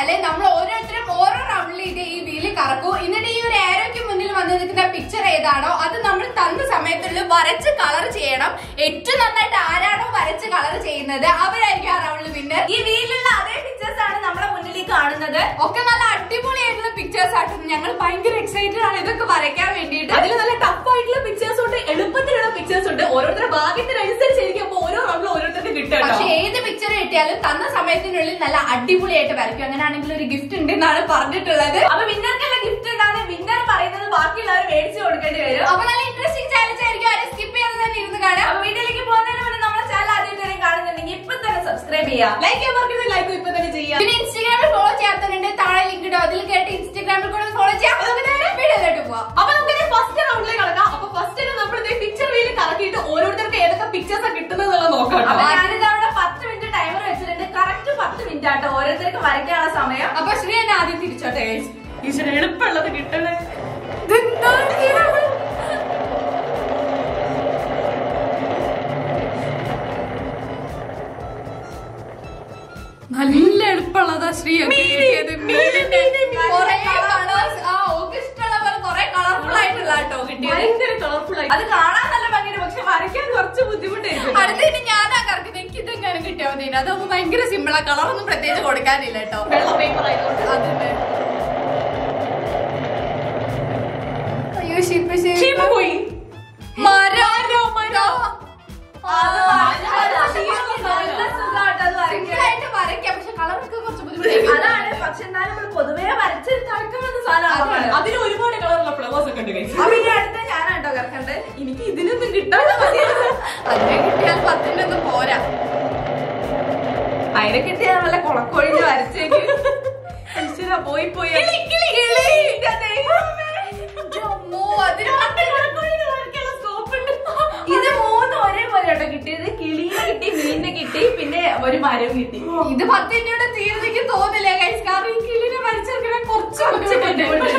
കഴിഞ്ഞാൽ നമ്മൾ ഓരോരുത്തരും ഓരോ റൗണ്ടിലേക്ക് ഈ വീൽ കറക്കൂ. എന്നിട്ട് ഈ ഒരു മുന്നിൽ വന്ന് നിൽക്കുന്ന പിക്ചർ ഏതാണോ അത് നമ്മൾ തന്ന സമയത്തുള്ളിൽ വരച്ച് കളർ ചെയ്യണം. ഏറ്റവും നന്നായിട്ട് ആരാണോ വരച്ച് കളർ ചെയ്യുന്നത് അവരായിരിക്കും ആ റൗണ്ടിൽ വിന്നർ ഈ വീട്ടിലുള്ള അതേ പിക്ചേഴ്സ് ആണ് നമ്മുടെ മുന്നിലേക്ക് കാണുന്നത്. ഒക്കെ നല്ല അടിപൊളിയായിട്ടുള്ള പിക്ചേഴ്സ് ആയിട്ട് ഞങ്ങൾ ഭയങ്കര എക്സൈറ്റഡ് ആണ് ഇതൊക്കെ വരയ്ക്കാൻ വേണ്ടിയിട്ട്. അതിൽ നല്ല ടഫ് ആയിട്ടുള്ള പിക്ചേഴ്സ് ഉണ്ട് എളുപ്പത്തിലുള്ള പിക്ചേഴ്സ് ഉണ്ട്. ഓരോരുത്തരുടെ ഭാഗ്യത്തിനനുസരിച്ചായിരിക്കും അപ്പൊ ഓരോ റൗണ്ടിൽ ഓരോരുത്തർക്ക് കിട്ടും പക്ഷേ ഏത് പിക്ചർ കിട്ടിയാലും തന്ന സമയത്തിനുള്ളിൽ നല്ല അടിപൊളിയായിട്ട് വരയ്ക്കും. അങ്ങനെയാണെങ്കിൽ ഒരു ഗിഫ്റ്റ് ഉണ്ട് എന്നാണ് പറഞ്ഞിട്ടുള്ളത്. അപ്പൊ വിന്നർക്കുള്ള ഗിഫ്റ്റ് എന്താണ് പറയുന്നത് ബാക്കിയുള്ളവർ മേടിച്ചു കൊടുക്കേണ്ടി വരും. അപ്പൊ നല്ല ഇൻട്രസ്റ്റിംഗ് ചാലഞ്ച് ആയിരിക്കും. ആരും സ്കിപ്പ് ചെയ്യാതെ തന്നെ ഇരുന്ന് കാണാം അപ്പൊ വീട്ടിലേക്ക് പോകുന്നതിന് മുന്നേ നമ്മുടെ ചാനൽ ആദ്യമായിട്ട് കാണുന്നുണ്ടെങ്കിൽ ഇപ്പൊ തന്നെ സബ്സ്ക്രൈബ് ചെയ്യാം. ലൈക്ക് ചെയ്യാൻ മറക്കരുത്. ലൈക്ക് ഇപ്പൊ തന്നെ ചെയ്യാം. പിന്നെ ഇൻസ്റ്റാഗ്രാമിൽ ഫോളോ ചെയ്യാത്തതുണ്ട് താഴെ ലിങ്ക് ഇടും അതിൽ കേട്ട് ഇൻസ്റ്റാഗ്രാമിൽ കൂടെ ഫോളോ ചെയ്യാം. അപ്പൊ നമുക്ക് നേരെ വീഡിയോയിലോട്ട് പോവാം. അപ്പൊ നമുക്ക് ഫസ്റ്റ് റൗണ്ടിലേക്ക് കടക്കാം. അപ്പൊ ഫസ്റ്റ് നമ്മൾ പിക്ചർ വീൽ കറക്കിയിട്ട് ഓരോരുത്തർക്ക് ഏതൊക്കെ പിക്ചേഴ്സ് കിട്ടുന്നത് നോക്കാം ഞാനിത് അവിടെ പത്ത് മിനിറ്റ് ടൈമർ വെച്ചിട്ടുണ്ട്. കറക്റ്റ് പത്ത് മിനിറ്റ് ആട്ടോ. ഓരോരുത്തർക്ക് വരയ്ക്കാനുള്ള സമയം. അപ്പൊ ശ്രീ എന്നെ ആദ്യം തിരിച്ചോട്ടെ. ഈശ്വരൻ ഈശ്വര എളുപ്പമുള്ളത് കിട്ടണേ? നല്ല എളുപ്പമുള്ളതാ ശ്രീ അത് കാണാൻ നല്ല ഭംഗിയുണ്ട്. പക്ഷെ വരയ്ക്കാൻ കുറച്ച് ബുദ്ധിമുട്ടായിരിക്കും. അടുത്തതിന് ഞാനാ കറക്കുന്നത് എനിക്ക് ഇതെങ്ങനെ കിട്ടിയാൽ മതി അതാവുമ്പോ ഭയങ്കര സിമ്പിളാ കളറൊന്നും പ്രത്യേകിച്ച് കൊടുക്കാനില്ല കേട്ടോ. വെള്ള പേപ്പർ ആയതുകൊണ്ട്. അതിന് അയ്യോ ഷിപ്പ് ഷീപ്പ് പോയി. മരോ മരോ മരോ. പക്ഷെ അതാണ് എന്നാലും നമ്മൾ പൊതുവേ സാധനമാണ്. അതിന് ഒരുപാട് കളറുള്ള ഫ്ലവേഴ്സ് ഒക്കെ ഉണ്ട്. അപ്പൊ അടുത്ത ഞാനാട്ടോ കറക്കണ്ടേ? എനിക്ക് ഇതിനൊന്നും കിട്ടാതെ അതിനെ കിട്ടിയാൽ പത്തിന്റെ ഒന്നും പോരാ. അതിനെ കിട്ടിയാൽ നല്ല കുളക്കോഴിന് വരച്ചേക്ക്. പോയി പോയി. കിട്ടി പിന്നെ ഒരു മരം കിട്ടി. ഇത് പത്തിന്റെ തീർന്നെനിക്ക് തോന്നില്ല ഗൈസ് കാരണം ഈ കിളിനെ വരച്ചെടുക്കണ കുറച്ച്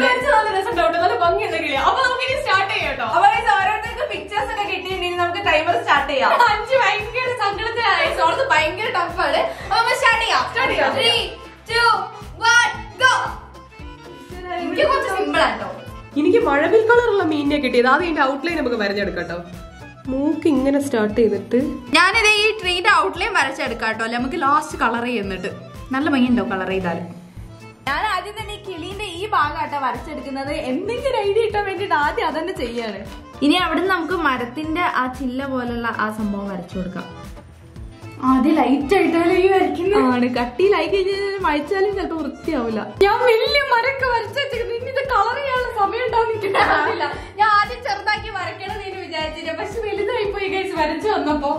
വരച്ച് നല്ല രസമുണ്ടാവും. നല്ല ഭംഗിയുള്ള കിളിയാ. അപ്പൊ നമുക്ക് ഇനി സ്റ്റാർട്ട് ചെയ്യാം കേട്ടോ അപ്പൊ ഓരോരുത്തർക്ക് പിക്ചേഴ്സ് ഒക്കെ കിട്ടിയിട്ടുണ്ടെങ്കിൽ നമുക്ക് ടൈമർ സ്റ്റാർട്ട് ചെയ്യാം. അഞ്ച് ഭയങ്കര സങ്കടത്തിലായി സോളത്ത് ഭയങ്കര ടഫാണ് അപ്പൊ സ്റ്റാർട്ട് ചെയ്യാം. സ്റ്റാർട്ട് ചെയ്യാം. ത്രീ ടു വൺ ഗോ എനിക്ക് കുറച്ച് സിമ്പിൾ ആട്ടോ. എനിക്ക് മഴവിൽ കളറുള്ള മീനിനെ കിട്ടിയത്. ആദ്യം ഇതിന്റെ ഔട്ട്ലൈൻ നമുക്ക് വരഞ്ഞെടുക്കട്ടോ കേട്ടോ മൂക്ക് ഇങ്ങനെ സ്റ്റാർട്ട് ചെയ്തിട്ട് ഞാനിത് ഈ ട്രീന്റെ ഔട്ട്ലൈൻ വരച്ചെടുക്കാം കേട്ടോ നമുക്ക് ലാസ്റ്റ് കളർ ചെയ്യുന്നിട്ട്. നല്ല ഭംഗിയുണ്ടോ കളർ ചെയ്താൽ? ഞാൻ ആദ്യം തന്നെ കിളീന്റെ ഈ ഭാഗമാട്ടോ വരച്ചെടുക്കുന്നത്. എന്തെങ്കിലും ഐഡിയ കിട്ടാൻ വേണ്ടിട്ട് ആദ്യം അതന്നെ ചെയ്യാണ്. ഇനി അവിടുന്ന് നമുക്ക് മരത്തിന്റെ ആ ചില്ല പോലുള്ള ആ സംഭവം വരച്ചു കൊടുക്കാം. ആണ്. കട്ടിയിലായി കഴിഞ്ഞാൽ മഴിച്ചാലും ചിലപ്പോ വൃത്തിയാവില്ല. ഞാൻ വലിയ മരക്ക് ഇത് കളർ ചെയ്യാനുള്ള സമയം ഉണ്ടാവുന്നില്ല ഞാൻ ആദ്യം ചെറുതാക്കി വരയ്ക്കണം എന്ന് വിചാരിച്ചില്ല പക്ഷെ വലുതായി പോയി കഴിച്ച് വരച്ചു വന്നപ്പോ.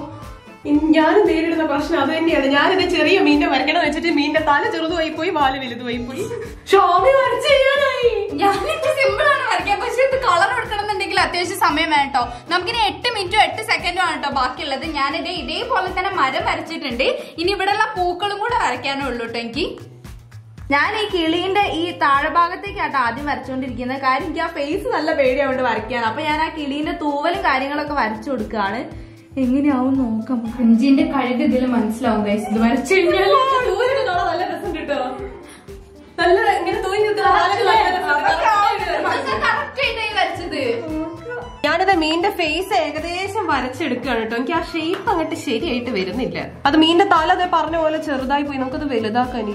ഞാൻ നേരിടുന്ന പ്രശ്നം അത് തന്നെയാണ്. ഞാനിത് ചെറിയ മീനിനെ വരയ്ക്കണം വെച്ചിട്ട് മീനിന്റെ തല ചെറുതുമായി പോയി വാൽ വലുതുമായി പോയി. ഷോമി വരച്ചു ഞാനിത് സമയം വേണം കേട്ടോ നമുക്കിനി എട്ട് മിനിറ്റും എട്ട് സെക്കൻഡും ആണ് കേട്ടോ ബാക്കിയുള്ളത്. ഞാനിത് ഇതേപോലെ തന്നെ മരം വരച്ചിട്ടുണ്ട്. ഇനി ഉള്ള പൂക്കളും കൂടെ വരയ്ക്കാനേ ഉള്ളൂ കേട്ടോ എനിക്ക്. ഞാൻ ഈ കിളീന്റെ ഈ താഴെഭാഗത്തേക്കാട്ടോ ആദ്യം വരച്ചുകൊണ്ടിരിക്കുന്നത്. കാര്യം എനിക്ക് ആ ഫേസ് നല്ല പേടിയാവുകൊണ്ട് വരയ്ക്കാൻ അപ്പൊ ഞാൻ ആ കിളീന്റെ തൂവലും കാര്യങ്ങളൊക്കെ വരച്ചു കൊടുക്കുകയാണ് എങ്ങനെയാവും നോക്കാം. അഞ്ചിന്റെ കഴിവ് ഇതിൽ മനസ്സിലാവും guys. ഇത് വരച്ചു കഴിഞ്ഞാൽ നല്ല രസം കിട്ടോ. നല്ല ഇങ്ങനെ തൂങ്ങി വരച്ചത്. ഞാനിത് മീനിന്റെ ഫേസ് ഏകദേശം വരച്ചെടുക്കുകയാണ് കേട്ടോ. എനിക്ക് ആ ഷേപ്പ് അങ്ങോട്ട് ശരിയായിട്ട് വരുന്നില്ല. അത് മീനിന്റെ തല അതേ പറഞ്ഞ പോലെ ചെറുതായി പോയി. നമുക്കത് വലുതാക്കാനി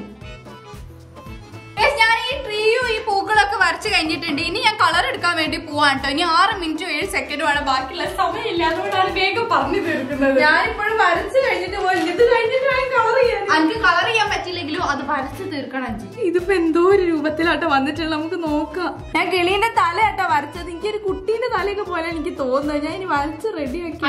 ഞാൻ ഈ ട്രീയും ഈ പൂക്കളൊക്കെ വരച്ചു കഴിഞ്ഞിട്ടുണ്ട്. ഇനി ഞാൻ കളർ എടുക്കാൻ വേണ്ടി പോവാൻ കേട്ടോ. ഇനി ആറ് മിനിറ്റും ഏഴ് സെക്കൻഡും ആണ് ബാക്കിയുള്ള സമയമില്ല. അതുകൊണ്ടാണ് വേഗം പറഞ്ഞു തീർക്കുന്നത്. ഞാനിപ്പോഴും വരച്ചു കഴിഞ്ഞിട്ട് പോയി ഇത് കഴിഞ്ഞിട്ട് വേണം കളർ ചെയ്യാൻ പറ്റില്ലെങ്കിലും അത് വരച്ചു തീർക്കണം അഞ്ചി. ഇതിപ്പോ എന്തോ ഒരു രൂപത്തിലാട്ടോ വന്നിട്ടുള്ള നമുക്ക് നോക്കാം. ഞാൻ കിളീന്റെ തല കേട്ടോ വരച്ചത്. എനിക്ക് ഒരു കുട്ടീന്റെ തലയൊക്കെ പോലെ എനിക്ക് തോന്നുന്നത്. ഞാൻ ഇനി വരച്ച് റെഡി ആക്കി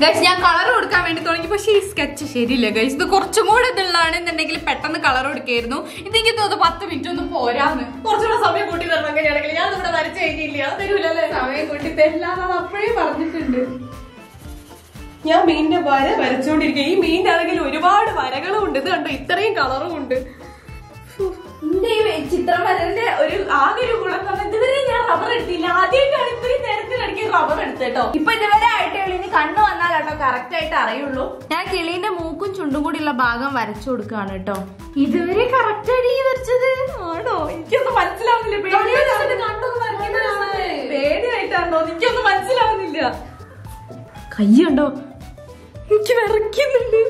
ഗൈസ് ഞാൻ കളർ കൊടുക്കാൻ വേണ്ടി തുടങ്ങി. പക്ഷേ ഈ സ്കെച്ച് ശരിയില്ല ഗൈസ് ഇത് കുറച്ചും കൂടെ ഇതുള്ളതാണെന്നുണ്ടെങ്കിൽ പെട്ടെന്ന് കളർ കൊടുക്കായിരുന്നു. ഇതെനിക്ക് തോന്നുന്നു പത്ത് മിനിറ്റ് ഒന്നും പോരാന്ന്. കുറച്ചുകൂടെ സമയം കൂട്ടി തരണം അങ്ങനെയാണെങ്കിൽ. ഞാൻ ഇവിടെ വരച്ചു കഴിഞ്ഞില്ല. തരൂലല്ലേ? സമയം കൂട്ടി തരില്ല അപ്പോഴേ പറഞ്ഞിട്ടുണ്ട്. ഞാൻ മീനിന്റെ വര വരച്ചോണ്ടിരിക്കുക ഈ മീനിന്റെ ആണെങ്കിൽ ഒരുപാട് വരകളും ഉണ്ട്. ഇത് കണ്ടോ? ഇത്രയും കളറും ഉണ്ട്. ചിത്രം വരന്റെ ഒരു ആകെ ഒരു ഗുണം ഇതുവരെ ഞാൻ റബ്ബർ എടുത്തില്ല. ആദ്യമായിട്ടാണ് ഇത്രയും നേരത്തിനിടയ്ക്ക് റബ്ബർ എടുത്തേട്ടോ ഇപ്പൊ ഇതുവരെ ആയിട്ടേ ഉള്ളൂ ഇനി കണ്ണു കേട്ടോ കറക്റ്റ് ആയിട്ട് അറിയുള്ളൂ. ഞാൻ കിളീന്റെ മൂക്കും ചുണ്ടും കൂടി ഉള്ള ഭാഗം വരച്ചു കൊടുക്കാണ് കേട്ടോ ഇതുവരെ കറക്റ്റ് ആയിട്ട് ഈ വരച്ചത്? ആണോ? എനിക്കൊന്നും മനസ്സിലാവുന്നില്ല. പേടിയായിട്ടാണോ? എനിക്കൊന്നും മനസ്സിലാവുന്നില്ല. കയ്യുണ്ടോ എനിക്ക് വിറയ്ക്കുന്നുണ്ട്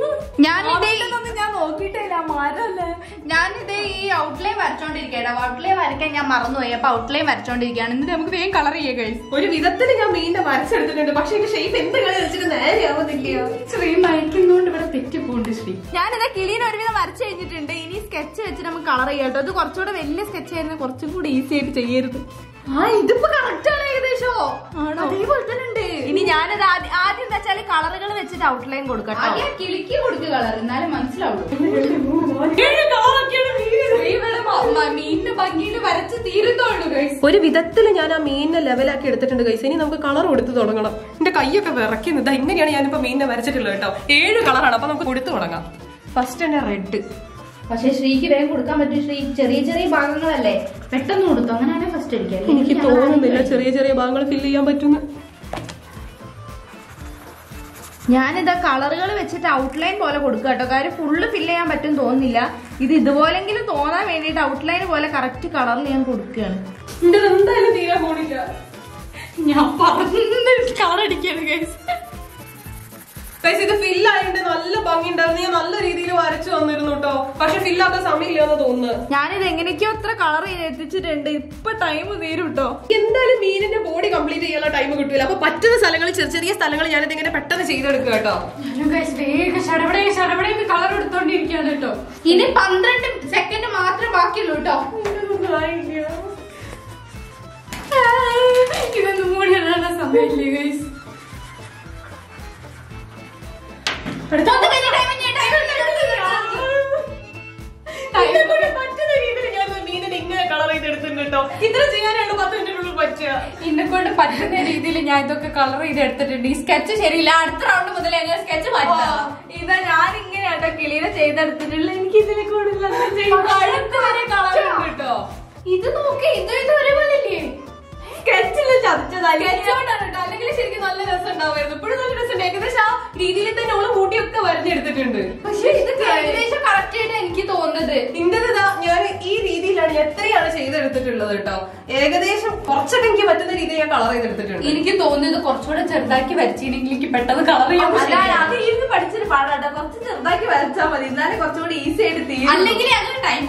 ഞാൻ നോക്കിയിട്ടില്ല മരല്ലേ ഞാനിത് ഈ ഔട്ട്ലൈൻ വരച്ചോണ്ടിരിക്കട്ടോ ഔട്ട്ലൈൻ വരയ്ക്കാൻ ഞാൻ മറന്നുപോയി. അപ്പൊ ഔട്ട്ലൈൻ വരച്ചോണ്ടിരിക്കുകയാണ്. എന്നിട്ട് നമുക്ക് വേഗം കളർ ചെയ്യാം കഴിച്ചു ഒരു വിധത്തിൽ ഞാൻ മീനിനെ വരച്ചെടുത്തിട്ടുണ്ട്. പക്ഷെ എന്റെ ഷേപ്പ് എന്ത് കളി വെച്ചിട്ട് നേരെ ആവുന്നില്ല ശ്രീ മയക്കുന്നോണ്ട് ഇവിടെ തെറ്റിപ്പോണ്ട് ശ്രീ. ഞാനിത് കിളീനെ ഒരുവിധം വരച്ചു കഴിഞ്ഞിട്ടുണ്ട്. ഇനി സ്കെച്ച് വെച്ചിട്ട് നമുക്ക് കളർ ചെയ്യാം കേട്ടോ. ഇത് കുറച്ചുകൂടെ വലിയ സ്കെച്ച് ആയിരുന്നു. കുറച്ചും കൂടി ഈസി ആയിട്ട് ചെയ്യരുത്. ആ ഇതിപ്പോ കറക്റ്റ് ആണ് ഏകദേശോ? അതേപോലെ തന്നെ ഉണ്ട്. ഇനി ഞാനത് ആദ്യം ആദ്യം എന്താ വെച്ചാൽ കളറുകൾ വെച്ചിട്ട് ഔട്ട്ലൈൻ കൊടുക്കട്ടോ. കിളിക്ക് കൊടുക്കുക കളർ എന്നാലും മനസ്സിലാവുള്ളൂ. ഭംഗിയിൽ വരച്ച് തീരുന്നുള്ളൂ ഗൈസ് ഒരു വിധത്തിൽ ഞാൻ ആ മീനിനെ ലെവലാക്കി എടുത്തിട്ടുണ്ട് ഗൈസ് ഇനി നമുക്ക് കളർ കൊടുത്തു തുടങ്ങണം. എന്റെ കൈയൊക്കെ വിറയ്ക്കുന്നത് ഇതാ ഇങ്ങനെയാണ് ഞാനിപ്പോ മീനിനെ വരച്ചിട്ടുള്ളത് കേട്ടോ. ഏഴ് കളറാണ് അപ്പൊ നമുക്ക് കൊടുത്തു തുടങ്ങാം. ഫസ്റ്റ് തന്നെ റെഡ് പക്ഷെ ശ്രീക്ക് വേഗം കൊടുക്കാൻ പറ്റും. ശ്രീ ചെറിയ ചെറിയ ഭാഗങ്ങളല്ലേ? പെട്ടെന്ന് കൊടുത്തു. അങ്ങനെയാണ് ഫസ്റ്റ് അടിക്കുക എനിക്ക് തോന്നുന്നില്ല ചെറിയ ചെറിയ ഭാഗങ്ങൾ ഫില്ല് ചെയ്യാൻ പറ്റുന്നു. ഞാനിതാ കളറുകൾ വെച്ചിട്ട് ഔട്ട്ലൈൻ പോലെ കൊടുക്കുക കേട്ടോ. കാര്യം ഫുള്ള് ഫില്ല് ചെയ്യാൻ പറ്റും തോന്നുന്നില്ല. ഇത് ഇതുപോലെങ്കിലും തോന്നാൻ വേണ്ടിയിട്ട് ഔട്ട്ലൈൻ പോലെ കറക്റ്റ് കളറിൽ ഞാൻ കൊടുക്കുകയാണ്. എന്തായാലും തീരാൻ പോണില്ല. ഞാൻ പറഞ്ഞ കളർ അടിക്കാണ് ഗൈസ് ഗൈസ് ഇത് ഫില്ല് ആയതുകൊണ്ട് നല്ല ഭംഗി ഉണ്ടായിരുന്നു ഞാൻ നല്ല രീതിയിൽ വരച്ചു വന്നിരുന്നു കേട്ടോ പക്ഷെ ഫില്ലാത്ത സമയമില്ല എന്ന് തോന്നുന്നു. ഞാനിത് എങ്ങനെയൊക്കെയോ അത്ര കളർ എത്തിച്ചിട്ടുണ്ട്. ഇപ്പൊ ടൈം തീരും കേട്ടോ എന്തായാലും മീനിന്റെ ബോഡി കംപ്ലീറ്റ് ചെയ്യാനുള്ള ടൈം കിട്ടില്ല അപ്പൊ പറ്റുന്ന സ്ഥലങ്ങൾ ചെറിയ ചെറിയ സ്ഥലങ്ങൾ ഞാനിത് ഇങ്ങനെ പെട്ടെന്ന് ചെയ്തെടുക്കുക കേട്ടോ കളർ എടുത്തോണ്ടിരിക്കാണ് കേട്ടോ ഇനി പന്ത്രണ്ട് സെക്കൻഡ് മാത്രമേ ബാക്കിയുള്ളൂ കേട്ടോ ഇതൊന്നും കൂടി ഇടാനുള്ള സമയമില്ലേ ഗൈസ് കേട്ടോ ഇത്ര ചെയ്യാനാണ് പത്ത് മിനിറ്റിനുള്ളിൽ പറ്റുക. എന്നെ കൊണ്ട് പറ്റുന്ന രീതിയിൽ ഞാൻ ഇതൊക്കെ കളർ ചെയ്ത് എടുത്തിട്ടുണ്ട്. ഈ സ്കെച്ച് ശരിയില്ല. അടുത്ത റൗണ്ട് മുതൽ ഞങ്ങൾ സ്കെച്ച് മാറ്റാം. ഇതാ ഞാൻ ഇങ്ങനെയാട്ടോ കിളീനെ ചെയ്തെടുത്തിട്ടുള്ള എനിക്ക് ഇതിനെ കൂടുതൽ കഴുത്ത് വരെ കളർ കേട്ടോ. ഇത് നോക്കി ഇത് ഇത് ഒരേപോലെ കച്ചവടമാണ് കേട്ടോ. അല്ലെങ്കിൽ ശരിക്കും നല്ല രസം ഉണ്ടാവുമായിരുന്നു ഇപ്പോഴും നല്ല രസം ഏകദേശം ആ രീതിയിൽ തന്നെ ഓൾ കൂട്ടിയൊക്കെ വരഞ്ഞെടുത്തിട്ടുണ്ട്. പക്ഷെ ഇത് ഏകദേശം കറക്റ്റ് ആയിട്ട് എനിക്ക് തോന്നുന്നത്. ഇന്റേതാ ഞാൻ ഈ രീതിയിലാണ് എത്രയാണ് ചെയ്തെടുത്തിട്ടുള്ളത് കേട്ടോ. ഏകദേശം കുറച്ചൊക്കെ എനിക്ക് പറ്റുന്ന രീതിയിൽ ഞാൻ കളർ ചെയ്തെടുത്തിട്ടുണ്ട്. എനിക്ക് തോന്നുന്നത് കുറച്ചുകൂടെ ചെറുതാക്കി വരച്ചില്ലെങ്കിൽ എനിക്ക് പെട്ടെന്ന് കളർ ചെയ്യാൻ. അത് ഇരുന്ന് പഠിച്ചിട്ട് പാടാട്ടോ. കുറച്ച് ചെറുതാക്കി വരച്ചാൽ മതി. എന്നാലും കുറച്ചുകൂടി ഈസി ആയിട്ട് തീരും. അല്ലെങ്കിൽ അങ്ങനെ ടൈം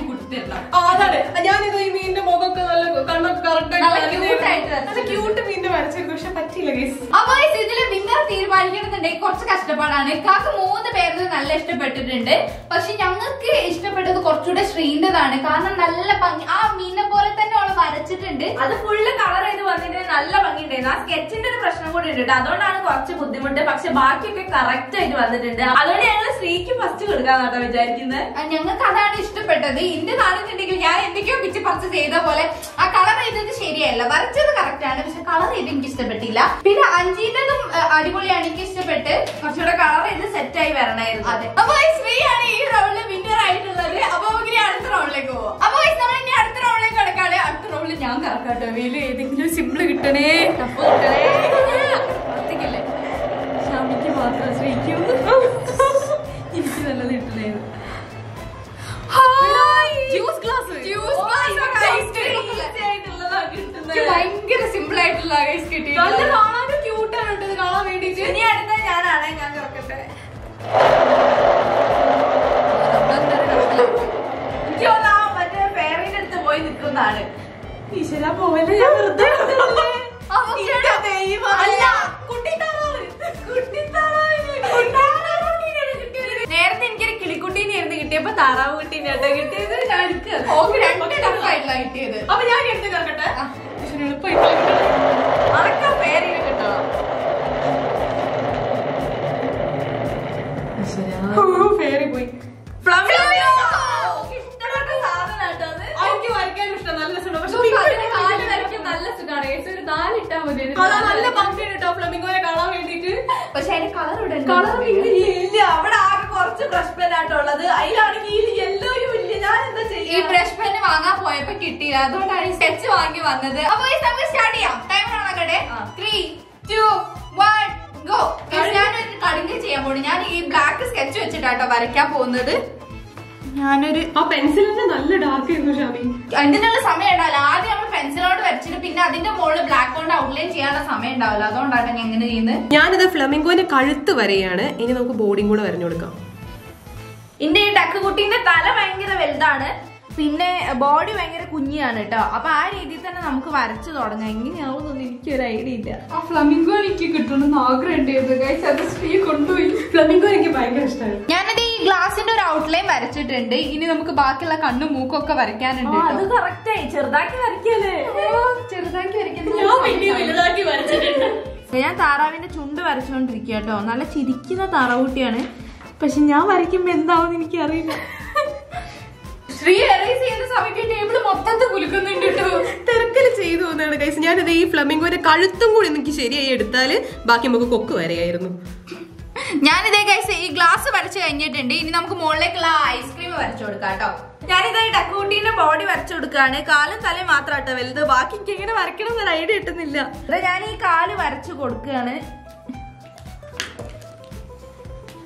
അതാണ് ഞാനിത് ഈ മീനിന്റെ മുഖമൊക്കെ നല്ല കണ്ണൊക്കെ കറക്റ്റ് ക്യൂട്ട് മീനിന്റെ വരച്ചിരുന്നു പക്ഷെ പറ്റിയില്ല ഗൈസ് അപ്പൊ ഇതിൽ വിന്നർ തീരുമാനിക്കണമെന്നുണ്ടെങ്കിൽ കുറച്ച് കഷ്ടപ്പാടാണ്. കാക്ക് മൂന്ന് പേരത് നല്ല ഇഷ്ടപ്പെട്ടിട്ടുണ്ട്. പക്ഷെ ഞങ്ങൾക്ക് ഇഷ്ടപ്പെട്ടത് കുറച്ചുകൂടെ ശ്രീന്റെതാണ്. കാരണം നല്ല ഭംഗി. ആ മീനെ പോലെ തന്നെ അവൾ വരച്ചിട്ടുണ്ട്. അത് ഫുള്ള് കളർ ചെയ്ത് വന്നിട്ട് നല്ല ഭംഗി ഉണ്ടായിരുന്നു ആ സ്കെച്ചിന്റെ ഒരു പ്രശ്നം കൂടി ഉണ്ട് അതുകൊണ്ടാണ് കുറച്ച് ബുദ്ധിമുട്ട്. പക്ഷെ ബാക്കിയൊക്കെ കറക്റ്റ് ആയിട്ട് വന്നിട്ടുണ്ട്. അതുകൊണ്ട് ഞങ്ങൾ ശ്രീക്ക് ഫസ്റ്റ് കൊടുക്കാന്നാട്ടോ വിചാരിക്കുന്നത് ഞങ്ങൾക്ക് അതാണ് ഇഷ്ടപ്പെട്ടത്. ഇന്റേതാണെന്നുണ്ടെങ്കിൽ ഞാൻ എന്തൊക്കെയോ പിച്ച് പറിച്ച് ചെയ്ത പോലെ ആ കളർ ചെയ്തത് ശരിയല്ല. വരച്ചത് കറക്റ്റ് ആണ്. പക്ഷെ കളർ ചെയ്ത് എനിക്ക് ഇഷ്ടപ്പെട്ടില്ല. പിന്നെ അഞ്ചിന്റെതും അടിപൊളിയാണ്. എനിക്ക് ഇഷ്ടപ്പെട്ട് കുറച്ചുകൂടെ കളർ ചെയ്ത് സെറ്റ് ആയി വരണമായിരുന്നു അതെ. അപ്പൊ ആണ് ഈ റൗണ്ടിൽ വിന്നർ ആയിട്ടുള്ളത്. അപ്പൊ നമുക്ക് അടുത്ത റൗണ്ടിലേക്ക് പോവാം. അപ്പൊ നമ്മൾ ഇനി അടുത്ത റൗണ്ടിലേക്ക് കിടക്കാണ്. അടുത്ത റൗണ്ടിൽ ഞാൻ കറക്കാട്ടോ. വീൽ ഏതെങ്കിലും സിമ്പിൾ കിട്ടണേ. ടഫ് കിട്ടണേ. ഷാമിക്ക് മാത്രം ശ്രീക്കും ജ്യൂസ് ഗ്ലാസ് ജ്യൂസ് ഗ്ലാസ് ഭയങ്കര സിമ്പിൾ ആയിട്ടുള്ള ഗൈസ് നല്ല കിട്ടിയിട്ടുണ്ട് കാണാനും ക്യൂട്ടാണ് കേട്ടോ ഇത് കാണാൻ വേണ്ടിട്ട് ഇനി അടുത്ത ഞാനാണേ ഞാൻ കിടക്കട്ടെ എനിക്ക് മറ്റേ ഫെയറിന്റെ അടുത്ത് പോയി നിൽക്കുന്നതാണ് ഈശ്വര പോലെ ഞാൻ വെറുതെ. നേരത്തെ എനിക്കൊരു കിളിക്കുട്ടീനെയായിരുന്നു കിട്ടിയപ്പോ താറാവ് കിട്ടിയത്? ഞാൻ എടുക്കുക. ഓക്ക് രണ്ട് ടഫ് ആയിട്ടുള്ള കിട്ടിയത്. അപ്പൊ ഞാൻ എടുത്ത് കിടക്കട്ടെ പക്ഷെ എളുപ്പമായിട്ടില്ല. അതൊക്കെ കിട്ടോ. പോയി. നല്ല ഭംഗിയാണ് കേട്ടോ കാണാൻ വേണ്ടിട്ട് പക്ഷെ അതിന്റെ കളർ കളർ ഇല്ല. അവിടെ ആകെ കുറച്ച് ബ്രഷ് പെൻ ആട്ടോ അതിലാണെങ്കിൽ യെല്ലോയും ഇല്ല ഞാൻ എന്താ ഈ ബ്രഷ് പെന്ന് വാങ്ങാൻ പോയപ്പോ കിട്ടിയില്ല. അതുകൊണ്ടാണ് ഈ സ്കെച്ച് വാങ്ങി വന്നത്. അപ്പൊ ഈ നമുക്ക് സ്റ്റാർട്ട് ചെയ്യാം. ടൈം ആണോ ത്രീ ടു വൺ ഗോ ഞാനൊരു കളിങ്ക ചെയ്യാൻ പോണു. ഞാൻ ഈ ബ്ലാക്ക് സ്കെച്ച് വെച്ചിട്ടാട്ടോ വരയ്ക്കാൻ പോകുന്നത്. ഞാനൊരു ആ പെൻസിലിന്റെ നല്ല ഡാർക്ക് ആയിരുന്നു ഷാമി അതിനുള്ള സമയം ഉണ്ടാവില്ല. ആദ്യം നമ്മൾ പെൻസിലോട് വരച്ചിട്ട് പിന്നെ അതിന്റെ മുകളിൽ ബ്ലാക്ക് കൊണ്ട് ഔട്ട്ലൈൻ ചെയ്യാനുള്ള സമയം ഉണ്ടാവില്ല. അതുകൊണ്ടാണ് ഞാൻ എങ്ങനെ ചെയ്യുന്നത്. ഞാനിത് ഫ്ലമിംഗോന്റെ കഴുത്ത് വരെയാണ്. ഇനി നമുക്ക് ബോർഡിംഗ് കൂടെ വരഞ്ഞു കൊടുക്കാം. എന്റെ ഈ ടക്ക് കുട്ടീന്റെ തല ഭയങ്കര വലുതാണ്. പിന്നെ ബോഡി ഭയങ്കര കുഞ്ഞിയാണ് കേട്ടോ അപ്പൊ ആ രീതിയിൽ തന്നെ നമുക്ക് വരച്ചു തുടങ്ങാം. എങ്ങനെയാവുന്നൊന്നും എനിക്കൊരു ഐഡിയ ഇല്ല. ആ ഫ്ലമിംഗോ എനിക്ക് കിട്ടണമെന്ന് ആഗ്രഹം കൊണ്ടുപോയി. ഫ്ലമിംഗോ എനിക്ക് ഭയങ്കര ഇഷ്ടമാണ്. ഞാനത് ഈ ഗ്ലാസിന്റെ ഒരു ഔട്ട്ലൈൻ വരച്ചിട്ടുണ്ട്. ഇനി നമുക്ക് ബാക്കിയുള്ള കണ്ണും മൂക്കും ഒക്കെ വരയ്ക്കാനുണ്ട് അത് കറക്റ്റായി ചെറുതാക്കി വരയ്ക്കല്ലേ? ചെറുതാക്കി വരച്ചിട്ടുണ്ട്. ഞാൻ താറാവിന്റെ ചുണ്ട് വരച്ചുകൊണ്ടിരിക്കുക കേട്ടോ നല്ല ചിരിക്കുന്ന താറാവുട്ടിയാണ്. പക്ഷെ ഞാൻ വരയ്ക്കുമ്പോ എന്താവും എനിക്ക് അറിയില്ല ശ്രീ എറേസ് ചെയ്യുന്ന സമയത്ത് ടേബിൾ മൊത്തത്തിൽ കുലുക്കുന്നുണ്ട് കേട്ടോ തിരക്കൽ ചെയ്തു തോന്നുകയാണ് കൈസ് ഞാനിത് ഈ ഫ്ലമിംഗോന്റെ കഴുത്തും കൂടി എനിക്ക് ശരിയായി എടുത്താൽ ബാക്കി നമുക്ക് കൊക്ക് വരെയായിരുന്നു. ഞാനിതേ കൈസ് ഈ ഗ്ലാസ് വരച്ചു കഴിഞ്ഞിട്ടുണ്ട്. ഇനി നമുക്ക് മുകളിലേക്കുള്ള ഐസ്ക്രീം വരച്ചു കൊടുക്കാം കേട്ടോ ഞാനിതാ ഈ ഡക്കൂട്ടീന്റെ ബോഡി വരച്ചു കൊടുക്കാണ്. കാലും തലയും മാത്രം കേട്ടോ വലുത്. ബാക്കി എനിക്ക് എങ്ങനെ വരയ്ക്കണം എന്നൊരു ഐഡിയ കിട്ടുന്നില്ല. ഞാൻ ഈ കാൽ വരച്ചു കൊടുക്കുകയാണ്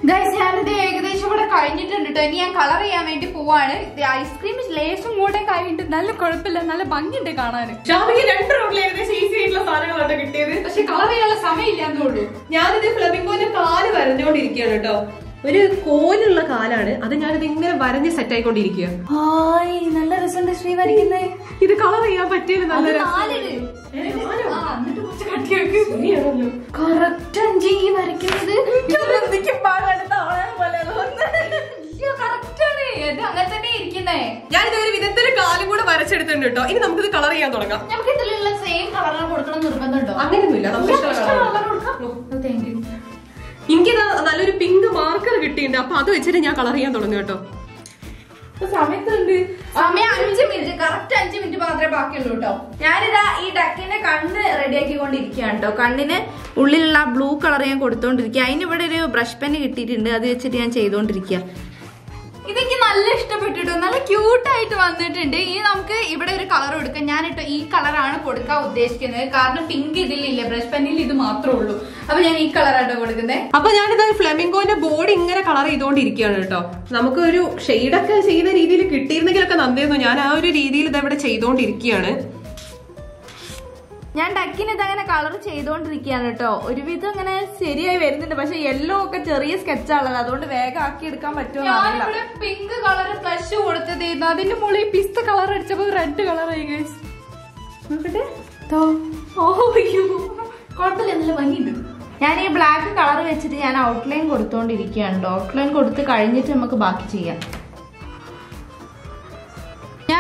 ഗൈസ് ഞാനിത് ഏകദേശം ഇവിടെ കഴിഞ്ഞിട്ടുണ്ട് കേട്ടോ ഇനി ഞാൻ കളർ ചെയ്യാൻ വേണ്ടി പോവാണ്. ഐസ്ക്രീം ലേസും കൂടെ കഴിഞ്ഞിട്ട് നല്ല കുഴപ്പമില്ല നല്ല ഭംഗിയുണ്ട് കാണാൻ ഷാമിക്ക് രണ്ട് റോഡിൽ ഏകദേശം ഈസി ആയിട്ടുള്ള സാധനങ്ങളാണ് കിട്ടിയത്. പക്ഷെ കളർ ചെയ്യാനുള്ള സമയമില്ല എന്നുള്ളൂ ഞാനിത് ഫ്ലമിംഗോന്റെ കാൽ വരഞ്ഞോണ്ടിരിക്കുകയാണ് കേട്ടോ ഒരു കോലുള്ള കാലാണ് അത് ഞാനിത് ഇങ്ങനെ വരഞ്ഞ് സെറ്റ് ആയിക്കൊണ്ടിരിക്കുക ഹായ് നല്ല രസമുണ്ട് ശ്രീ വരയ്ക്കുന്നേ. ഇത് കളർ ചെയ്യാൻ പറ്റിയത് നല്ല. കറക്റ്റ് അഞ്ച് വരയ്ക്കുന്നത്. എനിക്ക് പാടാണ് തവള പോലെ തോന്നുന്നത്. ഇല്ല, correct ആണ്. ഇത് അങ്ങനെ തന്നെ ഇരിക്കുന്നേ. ഞാനിത് ഒരു വിധത്തിൽ കാലും കൂടെ വരച്ചെടുത്തിട്ടുണ്ട് കേട്ടോ. ഇനി നമുക്കിത് കളർ ചെയ്യാൻ തുടങ്ങാം. നമുക്ക് ഇതിലുള്ള സെയിം കളറാണ് കൊടുക്കണം നിർബന്ധമുണ്ടോ അങ്ങനെയൊന്നുമില്ല. നമുക്ക് ഇഷ്ടമുള്ള കളർ കൊടുക്കാം. എനിക്കിത് നല്ലൊരു പിങ്ക് മാർക്കർ കിട്ടിയിട്ടുണ്ട്. അപ്പൊ അത് വെച്ചിട്ട് ഞാൻ കളർ ചെയ്യാൻ തുടങ്ങും കേട്ടോ. ഇപ്പൊ സമയത്തുണ്ട് സമയം അഞ്ച് മിനിറ്റ് കറക്റ്റ് അഞ്ച് മിനിറ്റ് മാത്രമേ ബാക്കിയുള്ളൂ കേട്ടോ. ഞാനിതാ ഈ ഡക്കിന്റെ കണ്ണ് റെഡിയാക്കിക്കൊണ്ടിരിക്കുകയാണ് കേട്ടോ. കണ്ണിന് ഉള്ളിലുള്ള ബ്ലൂ കളർ ഞാൻ കൊടുത്തോണ്ടിരിക്കുക അതിന് ഇവിടെ ഒരു ബ്രഷ് പെൻ കിട്ടിയിട്ടുണ്ട്. അത് വെച്ചിട്ട് ഞാൻ ചെയ്തോണ്ടിരിക്കുക ഇതെനിക്ക് നല്ല ഇഷ്ടപ്പെട്ടിട്ടോ നല്ല ക്യൂട്ടായിട്ട് വന്നിട്ടുണ്ട്. ഇനി നമുക്ക് ഇവിടെ ഒരു കളർ കൊടുക്കാം. ഞാനിട്ടോ ഈ കളറാണ് കൊടുക്കാൻ ഉദ്ദേശിക്കുന്നത്. കാരണം പിങ്ക് ഇതിലില്ല ബ്രഷ് പെന്നിൽ ഇത് മാത്രമേ ഉള്ളൂ. അപ്പൊ ഞാൻ ഈ കളറാണ് കൊടുക്കുന്നത് അപ്പൊ ഞാനിത് ഫ്ലെമിംഗോന്റെ ബോഡി ഇങ്ങനെ കളർ ചെയ്തുകൊണ്ടിരിക്കുകയാണ് കേട്ടോ. നമുക്ക് ഒരു ഷെയ്ഡൊക്കെ ചെയ്യുന്ന രീതിയിൽ കിട്ടിയിരുന്നെങ്കിലൊക്കെ നന്നായിരുന്നു ഞാൻ ആ ഒരു രീതിയിൽ ഇത് ഇവിടെ ചെയ്തോണ്ടിരിക്കുകയാണ്. ഞാൻ ഡക്കിന് ഇതങ്ങനെ കളർ ചെയ്തുകൊണ്ടിരിക്കുകയാണ് കേട്ടോ. ഒരുവിധം അങ്ങനെ ശരിയായി വരുന്നുണ്ട്. പക്ഷെ യെല്ലോ ഒക്കെ ചെറിയ സ്കെച്ചാണല്ലോ അതുകൊണ്ട് വേഗം ആക്കി എടുക്കാൻ പറ്റുമോ ഞാനിവിടെ പിങ്ക് കളർ ഫ്ലഷ് കൊടുത്തത് അതിന്റെ മുകളിൽ പിസ്ത കളർ അടിച്ചപ്പോ റെഡ് കളർ ആയി. നോക്കട്ടെ. ഓ അയ്യോ. കുഴപ്പമില്ല നല്ല ഭംഗിയുണ്ട്. ഞാൻ ഈ ബ്ലാക്ക് കളർ വെച്ചിട്ട് ഞാൻ ഔട്ട്ലൈൻ കൊടുത്തോണ്ടിരിക്കുകയാണ് ഔട്ട്ലൈൻ കൊടുത്ത് കഴിഞ്ഞിട്ട് നമുക്ക് ബാക്കി ചെയ്യാം.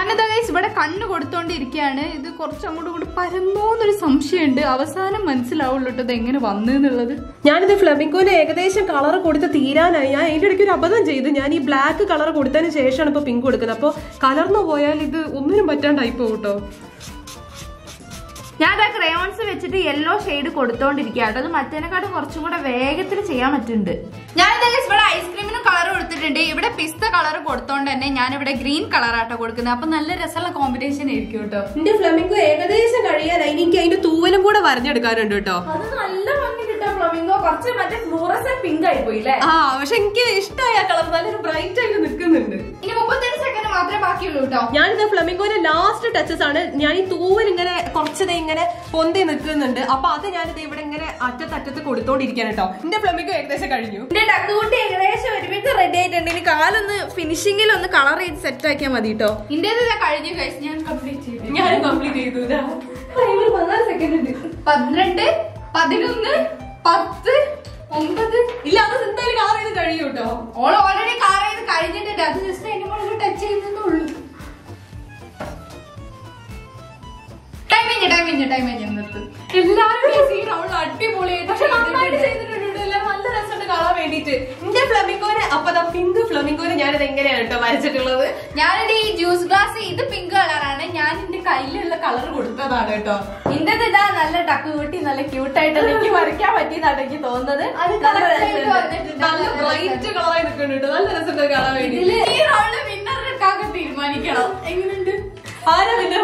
ഞാനിതാ ഗൈസ് ഇവിടെ കണ്ണ് കൊടുത്തോണ്ടിരിക്കുകയാണ് ഇത് കുറച്ച് അങ്ങോട്ടും ഇങ്ങോട്ട് പരന്നോന്നൊരു സംശയമുണ്ട്. അവസാനം മനസ്സിലാവുള്ളൂ കേട്ടോ ഇത് എങ്ങനെ വന്നു എന്നുള്ളത് ഞാനിത് ഫ്ലമിംഗോയിൽ ഏകദേശം കളർ കൊടുത്ത് തീരാനായി. ഞാൻ അതിന്റെ ഇടയ്ക്ക് ഒരു അബദ്ധം ചെയ്ത്. ഞാൻ ഈ ബ്ലാക്ക് കളർ കൊടുത്തതിന് ശേഷമാണ് ഇപ്പൊ പിങ്ക് കൊടുക്കുന്നത്. അപ്പൊ കലർന്നു പോയാൽ ഇത് ഒന്നിനും പറ്റാണ്ടായി പോകും കേട്ടോ. ഞാൻ ആ ക്രയോൺസ് വെച്ചിട്ട് യെല്ലോ ഷെയ്ഡ് കൊടുത്തോണ്ടിരിക്കുക കേട്ടോ അത് മറ്റേനെക്കാട്ടും കുറച്ചും കൂടെ വേഗത്തിൽ ചെയ്യാൻ പറ്റുന്നുണ്ട്. ഞാനിതാ ഇവിടെ കളർ കൊടുത്തിട്ടുണ്ട്. ഇവിടെ പിസ്ത കളർ കൊടുത്തോണ്ട് തന്നെ ഞാൻ ഇവിടെ ഗ്രീൻ കളർ ആട്ടോ കൊടുക്കുന്നത്. അപ്പൊ നല്ല രസമുള്ള കോമ്പിനേഷൻ ആയിരിക്കും കേട്ടോ. എന്റെ ഫ്ലമിംഗോ ഏകദേശം കഴിയാനായി എനിക്ക് അതിന്റെ തൂവലും കൂടെ വരഞ്ഞെടുക്കാറുണ്ട് കേട്ടോ. അത് നല്ല ഫ്ലമിംഗോ കുറച്ച് മറ്റേ ഫ്ലൂറസൻ പിങ്ക് ആയി പോയി അല്ലേ ആ പക്ഷെ എനിക്ക് ഇഷ്ടമായ കളർ. നല്ലൊരു ബ്രൈറ്റ് ആയിട്ട് നിൽക്കുന്നുണ്ട്. ഇനി മുപ്പത്തെട്ട് സെക്കൻഡ് മാത്രമേ ബാക്കിയുള്ളൂ കേട്ടോ. ഞാനിത് ഫ്ലമിംഗോന്റെ ലാസ്റ്റ് ടച്ചസ് ആണ്. ഞാൻ ഈ തൂവൽ ഇങ്ങനെ കുറച്ചത് ഇങ്ങനെ പൊന്തി നിൽക്കുന്നുണ്ട്. അപ്പൊ അത് ഞാനിത് ഇവിടെ ഇങ്ങനെ അറ്റത്തറ്റത്ത് കൊടുത്തോണ്ടിരിക്കാൻ കേട്ടോ. എന്റെ ഫ്ലമിംഗോ ഏകദേശം കഴിഞ്ഞു. എന്റെ ഡക്കുകുട്ടി ഒരുമിച്ച് റെഡി ആയിട്ടുണ്ട്. ഇനി കാലൊന്ന് ഫിനിഷിംഗിൽ ഒന്ന് കളർ ചെയ്ത് സെറ്റ് ആക്കിയാൽ മതി കേട്ടോ ഇന്ത്യയിൽ കഴിഞ്ഞു ഞാൻ കംപ്ലീറ്റ് ചെയ്തു. ഞാൻ കംപ്ലീറ്റ് ചെയ്തു ഇതാ. പതിനാല് സെക്കൻഡ് ഉണ്ട്. പന്ത്രണ്ട് പതിനൊന്ന് പത്ത് ഒമ്പത്. ഇല്ല അത് എന്തായാലും കളർ ചെയ്ത് കഴിയും കേട്ടോ ഓൾ ഓൾറെഡി കാർ ചെയ്ത് കഴിഞ്ഞിട്ടുണ്ട്. അത് ജസ്റ്റ് അതിന്റെ മുകളിൽ ടച്ച് ചെയ്യുന്നതേ ഉള്ളൂ. ടൈം കഴിഞ്ഞ ടൈം കഴിഞ്ഞ ടൈം കഴിഞ്ഞ നിർത്ത്. എല്ലാവരും അടിപൊളിയായിട്ട് ചെയ്തിട്ടുണ്ട്. രസമുണ്ട് കാണാൻ വേണ്ടിട്ട് എന്റെ ഫ്ലമിംഗോനെ അപ്പൊ പിങ്ക് ഫ്ലമിംഗോനെ ഞാനിത് എങ്ങനെയാണ് കേട്ടോ വരച്ചിട്ടുള്ളത്? ഞാനിത് ഈ ജ്യൂസ് ഗ്ലാസ് ഇത് പിങ്ക് കളറാണ് ഞാൻ എന്റെ കയ്യിലുള്ള കളർ കൊടുത്തതാണ് കേട്ടോ എന്റെ ഇതാ നല്ല ടക്ക് കൂട്ടി നല്ല ക്യൂട്ടായിട്ട് എനിക്ക് വരയ്ക്കാൻ പറ്റിയതാണ് എനിക്ക് തോന്നുന്നത്. നല്ല. ബ്രൈറ്റ് കളറായി നിൽക്കുന്നുണ്ട് നല്ല റിസൾട്ട് കാണാൻ വേണ്ടി. ഇതിൽ ഈ റൗണ്ട് വിന്നറിനൊക്കെ തീരുമാനിക്കണം. എങ്ങനെയുണ്ട്? ആരാ പിന്നെ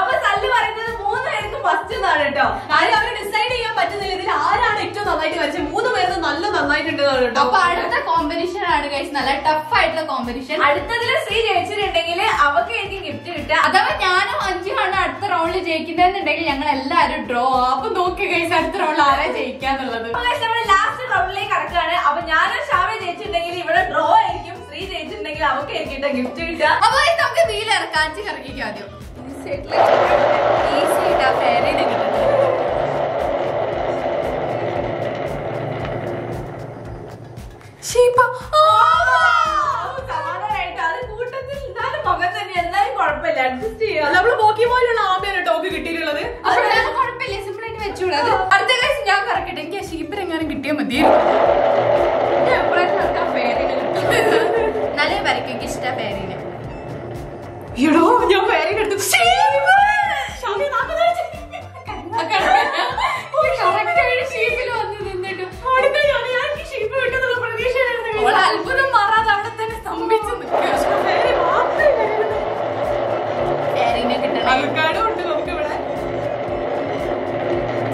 അപ്പൊ തല്ല് പറയുന്നത് മൂന്ന് ഫസ്റ്റ് എന്നാണ് കേട്ടോ. ആരും അവർ ഡിസൈഡ് ചെയ്യാൻ പറ്റുന്നില്ല. ഇതിൽ ആരാണ് ഏറ്റവും നന്നായിട്ട് വരച്ചത്? മൂന്ന് പേര് നല്ല നന്നായിട്ടുണ്ട് കേട്ടോ. അപ്പൊ അടുത്ത കോമ്പറ്റീഷൻ ആണ് കഴിച്ചത് നല്ല ടഫ് ആയിട്ടുള്ള കോമ്പറ്റീഷൻ അടുത്തതിൽ ശ്രീ ജയിച്ചിട്ടുണ്ടെങ്കിൽ അവക്ക് എനിക്ക് ഗിഫ്റ്റ് കിട്ടുക. അഥവാ ഞാനും അഞ്ചുമാണ് അടുത്ത റൗണ്ടിൽ ജയിക്കുന്നതെന്നുണ്ടെങ്കിൽ ഞങ്ങൾ എല്ലാരും ഡ്രോ അപ്പൊ നോക്കി കഴിച്ച അടുത്ത റൗണ്ടിൽ ആരാ ജയിക്കാന്നുള്ളത്. നമ്മൾ ലാസ്റ്റ് റൗണ്ടിലേക്ക് കടക്കാണ് അപ്പൊ ഞാനും ഷാവെ ജയിച്ചിട്ടുണ്ടെങ്കിൽ ഇവിടെ ഡ്രോ ആയിരിക്കും. ശ്രീ ജയിച്ചിട്ടുണ്ടെങ്കിൽ അവർക്ക് എനിക്ക് ഗിഫ്റ്റ് കിട്ടുക. അപ്പൊ നമുക്ക് വീൽ ഇറക്കിക്കും ആദ്യം. ഈസി ആയിട്ട് ആ ഫെയറിനെ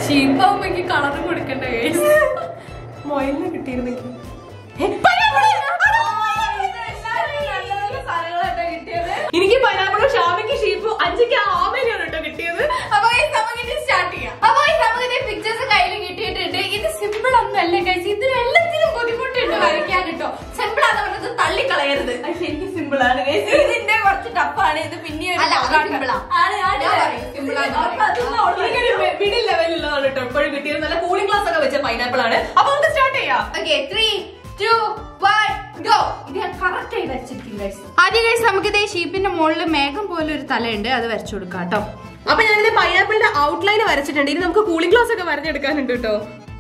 ഷീപ്പാവുമ്പോ എനിക്ക് കളർ കൊടുക്കണ്ട മൊയിലിനെ കിട്ടിയിരുന്നെങ്കിൽ എനിക്ക് പൈനാപ്പിളും ഷാമയ്ക്ക് ഷീപ്പും അഞ്ചിക്ക് ആമയിലാണ് കേട്ടോ കിട്ടിയത് അപ്പൊ നമുക്ക് സ്റ്റാർട്ട് ചെയ്യാം. അപ്പൊ നമുക്ക് നമുക്കിത് പിക്ചേഴ്സ് കയ്യിൽ കിട്ടിയിട്ടുണ്ട്. ഇത് സിമ്പിൾ ഒന്നുമല്ല guys. ഇതിന് എല്ലാത്തിനും ബുദ്ധിമുട്ടുണ്ട് വരയ്ക്കാൻ കേട്ടോ. Simple ആണെന്ന് പറഞ്ഞത് തള്ളിക്കളയരുത്. ശരിക്കും സിമ്പിൾ ആണ്. ഇതിന്റെ കുറച്ച് ടഫാണ്. ഇത് പിന്നെ മിഡിൽ ലെവലിലുള്ളതാണ് കേട്ടോ എപ്പോഴും കിട്ടിയത് നല്ല കൂളിംഗ് ഗ്ലാസ് ഒക്കെ വെച്ച പൈനാപ്പിൾ ആണ്. അപ്പൊ നമുക്ക് സ്റ്റാർട്ട് ചെയ്യാം. ഞാൻ ആയി വരച്ചിരിക്കും guys. ആദ്യം കഴിച്ച് നമുക്ക് ഇതേ ഷീപ്പിന്റെ മുകളിൽ മേഘം പോലെ ഒരു തലയുണ്ട്. അത് വരച്ചു കൊടുക്കാം കേട്ടോ അപ്പൊ ഞാനിത് പൈനാപ്പിളിന്റെ ഔട്ട്ലൈൻ വരച്ചിട്ടുണ്ട്. ഇനി നമുക്ക് കൂളിംഗ് ഗ്ലാസ് ഒക്കെ വരഞ്ഞെടുക്കാനുണ്ട് കേട്ടോ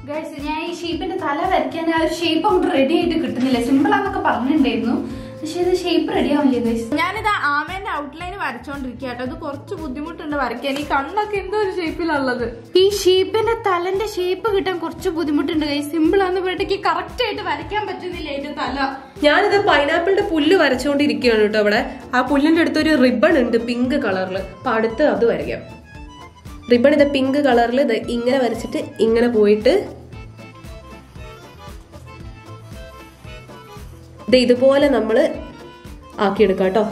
ഗൈസ് ഞാൻ ഈ ഷേപ്പിന്റെ തല വരയ്ക്കാൻ ആ ഒരു ഷേപ്പ് അങ്ങോട്ട് റെഡി ആയിട്ട് കിട്ടുന്നില്ല. സിമ്പിൾ ആണെന്നൊക്കെ പറഞ്ഞിട്ടുണ്ടായിരുന്നു. പക്ഷെ ഇത് ഷേപ്പ് റെഡി ആവില്ലേ ഗൈസ് ഞാനിത് ആമേന്റെ ഔട്ട്ലൈൻ വരച്ചോണ്ടിരിക്കുക കേട്ടോ അത് കുറച്ച് ബുദ്ധിമുട്ടുണ്ട് വരയ്ക്കാൻ. ഈ കണ്ണൊക്കെ എന്തോ ഒരു ഷേപ്പിലുള്ളത് ഈ ഷേപ്പിന്റെ തലന്റെ ഷേപ്പ് കിട്ടാൻ കുറച്ച് ബുദ്ധിമുട്ടുണ്ട് ഗൈസ് സിമ്പിൾ ആണെന്ന് പറഞ്ഞിട്ട് കറക്റ്റ് ആയിട്ട് വരയ്ക്കാൻ പറ്റുന്നില്ല എന്റെ തല. ഞാനിത് പൈനാപ്പിളിന്റെ പുല്ല് വരച്ചോണ്ടിരിക്കുകയാണ് കേട്ടോ അവിടെ. ആ പുല്ലിന്റെ അടുത്ത് ഒരു റിബൺ ഉണ്ട് പിങ്ക് കളറിൽ അപ്പൊ അടുത്ത് അത് വരയ്ക്കാം. റിബൺ ഇത് പിങ്ക് കളറിൽ ഇത് ഇങ്ങനെ വരച്ചിട്ട് ഇങ്ങനെ പോയിട്ട് ഇത് ഇതുപോലെ നമ്മൾ ആക്കിയെടുക്കാം കേട്ടോ.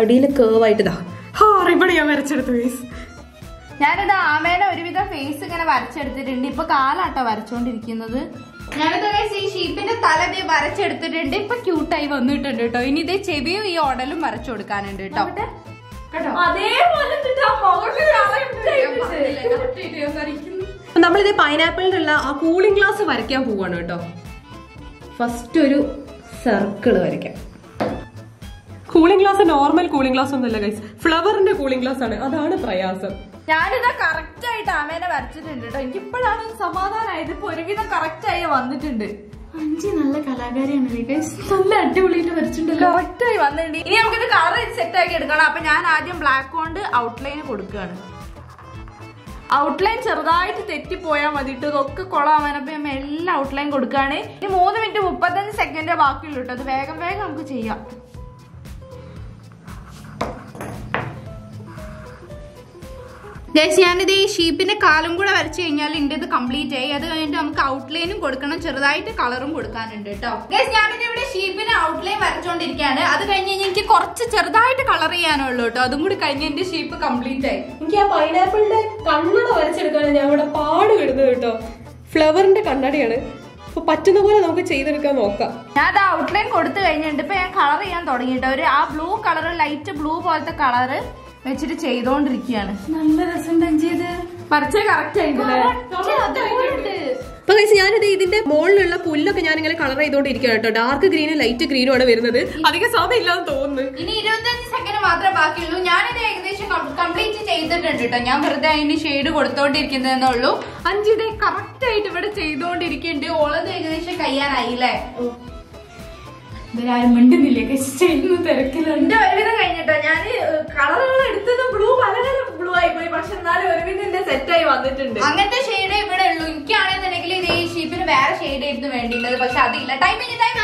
അടിയിൽ കേവായിട്ട് ഇതാ. ഹാ റിബൺ ഞാൻ വരച്ചെടുത്തു ഗൈസ് ഞാനിത് ആമേനെ ഒരുവിധം ഫേസ് ഇങ്ങനെ വരച്ചെടുത്തിട്ടുണ്ട്. ഇപ്പൊ കാലാട്ടോ വരച്ചോണ്ടിരിക്കുന്നത്. ഞാനിത് ഈ ഷീപ്പിന്റെ തല ഇതേ വരച്ചെടുത്തിട്ടുണ്ട്. ഇപ്പൊ ക്യൂട്ടായി വന്നിട്ടുണ്ട് കേട്ടോ. ഇനി ഇതേ ചെവിയും ഈ ഓടലും വരച്ചു കൊടുക്കാനുണ്ട് കേട്ടോ. കേട്ടോ? അതേപോലെ നമ്മളിത് പൈനാപ്പിളിനുള്ള ആ കൂളിംഗ് ഗ്ലാസ് വരയ്ക്കാൻ പോവാണ് കേട്ടോ. ഫസ്റ്റ് ഒരു സർക്കിൾ വരയ്ക്കാം. Cooling glass normal cooling glass ഒന്നുമല്ല ഗൈസ് ഫ്ലവറിന്റെ കൂളിംഗ് ഗ്ലാസ് ആണ്. അതാണ് പ്രയാസം. ഞാനിതാ കറക്റ്റ് ആയിട്ട് ആമേനെ വരച്ചിട്ടുണ്ട് കേട്ടോ. എനിക്കിപ്പോഴാണ് സമാധാനമായത് ഇപ്പൊ ഒരുവിധം കറക്റ്റ് ആയി വന്നിട്ടുണ്ട്. അഞ്ച് നല്ല കലാകാരിയാണ് നല്ല അടിപൊളിയായിട്ട് വരച്ചിട്ടുണ്ടല്ലോ. ആയി വന്നിട്ടുണ്ട്. ഇനി നമുക്കിത് കളർ സെറ്റ് ആക്കി എടുക്കണം. അപ്പൊ ഞാൻ ആദ്യം ബ്ലാക്ക് കൊണ്ട് ഔട്ട്ലൈൻ കൊടുക്കുകയാണ്. ഔട്ട്ലൈൻ ചെറുതായിട്ട് തെറ്റിപ്പോയാൽ മതി കേട്ടോ ഇതൊക്കെ കൊളാൻ അപ്പൊ ഞാൻ എല്ലാം ഔട്ട്ലൈൻ കൊടുക്കുകയാണ്. ഇനി മൂന്ന് മിനിറ്റ് മുപ്പത്തഞ്ച് സെക്കൻഡ് ബാക്കിയുള്ളൂ കേട്ടോ അത് വേഗം വേഗം നമുക്ക് ചെയ്യാം. ഗൈസ് ഞാനിത് ഈ ഷീപ്പിന്റെ കാലും കൂടെ വരച്ചു കഴിഞ്ഞാൽ ഇതിന്റെ ഇത് കംപ്ലീറ്റ് ആയി. അത് കഴിഞ്ഞിട്ട് നമുക്ക് ഔട്ട്ലൈനും കൊടുക്കണം. ചെറുതായിട്ട് കളറും കൊടുക്കാനുണ്ട് കേട്ടോ ഗൈസ് ഞാനിത് ഇവിടെ ഷീപ്പിന് ഔട്ട്ലൈൻ വരച്ചോണ്ടിരിക്കുകയാണ് അത് കഴിഞ്ഞ് എനിക്ക് കുറച്ച് ചെറുതായിട്ട് കളർ ചെയ്യാനുള്ളൂ കേട്ടോ അതും കൂടി കഴിഞ്ഞ് എന്റെ ഷീപ്പ് കംപ്ലീറ്റ് ആയി. എനിക്ക് ആ പൈനാപ്പിളിന്റെ കണ്ണട വരച്ചെടുക്കാനാണ് ഞാൻ ഇവിടെ പാട് വിടുന്നത് കേട്ടോ ഫ്ലവറിന്റെ കണ്ണടയാണ്. അപ്പൊ പറ്റുന്ന പോലെ നമുക്ക് ചെയ്തെടുക്കാൻ നോക്കാം. ഞാൻ അത് ഔട്ട്ലൈൻ കൊടുത്തു കഴിഞ്ഞിട്ടുണ്ട് ഇപ്പൊ ഞാൻ കളർ ചെയ്യാൻ തുടങ്ങിയിട്ടോ ഒരു ആ ബ്ലൂ കളർ ലൈറ്റ് ബ്ലൂ പോലത്തെ കളർ വെച്ചിട്ട് ചെയ്തോണ്ടിരിക്കുകയാണ് നല്ല രസം ചെയ്ത്. വരച്ചേ കറക്റ്റ് അപ്പൊ ഞാനിത് ഇതിന്റെ മുകളിലുള്ള പുല്ലൊക്കെ ഞാൻ ഇങ്ങനെ കളർ ചെയ്തോണ്ടിരിക്കുകയാണ് കേട്ടോ. ഡാർക്ക് ഗ്രീനും ലൈറ്റ് ഗ്രീനും ആണ് വരുന്നത്. അധികം സമയം ഇല്ലാന്ന് തോന്നുന്നു. ഇനി ഇരുപത്തഞ്ച് സെക്കൻഡ് മാത്രമേ ബാക്കിയുള്ളൂ. ഞാനിത് ഏകദേശം കംപ്ലീറ്റ് ചെയ്തിട്ടുണ്ട് കേട്ടോ. ഞാൻ വെറുതെ അതിന് ഷെയ്ഡ് കൊടുത്തോണ്ടിരിക്കുന്നതെന്നേ ഉള്ളൂ അഞ്ചിടെ കറക്റ്റ് ആയിട്ട് ഇവിടെ ചെയ്തോണ്ടിരിക്കുന്നുണ്ട്. ഓളത് ഏകദേശം കഴിയാനായില്ലേ ഇവരാരും മിണ്ടുന്നില്ലേ? ചെയ്യുന്ന തിരക്കിലാണ്. എന്റെ ഒരുവിധം കഴിഞ്ഞിട്ടോ. ഞാൻ കളറുകൾ എടുത്തത് ബ്ലൂ വളരെ ബ്ലൂ ആയി പോയി പക്ഷെ എന്നാലും ഒരുവിധം എന്റെ സെറ്റ് ആയി വന്നിട്ടുണ്ട്. അങ്ങനത്തെ ഷെയ്ഡ് ഇവിടെ ഉള്ളൂ. എനിക്കാണെന്നുണ്ടെങ്കിൽ ഇത് ഈ ഷീപ്പിന് വേറെ ഷെയ്ഡ് ആയിരുന്നു വേണ്ടിയിരുന്നത് പക്ഷെ അതില്ല. ടൈം ടൈം